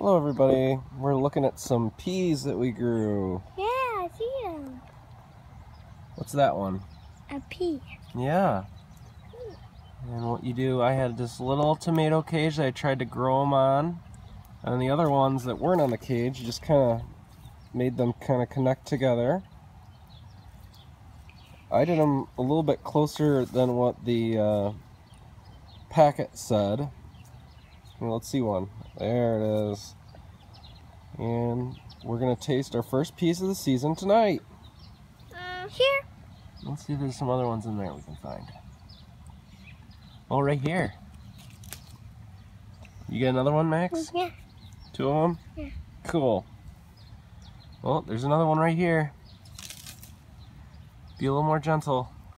Hello everybody. We're looking at some peas that we grew. Yeah, I see them. What's that one? A pea. Yeah. And what you do, I had this little tomato cage that I tried to grow them on. And the other ones that weren't on the cage, just kind of made them kind of connect together. I did them a little bit closer than what the uh, packet said. Well, let's see one. There it is. And we're going to taste our first piece of the season tonight. Uh, here. Let's see if there's some other ones in there we can find. Oh, right here. You got another one, Max? Yeah. Two of them? Yeah. Cool. Well, there's another one right here. Be a little more gentle.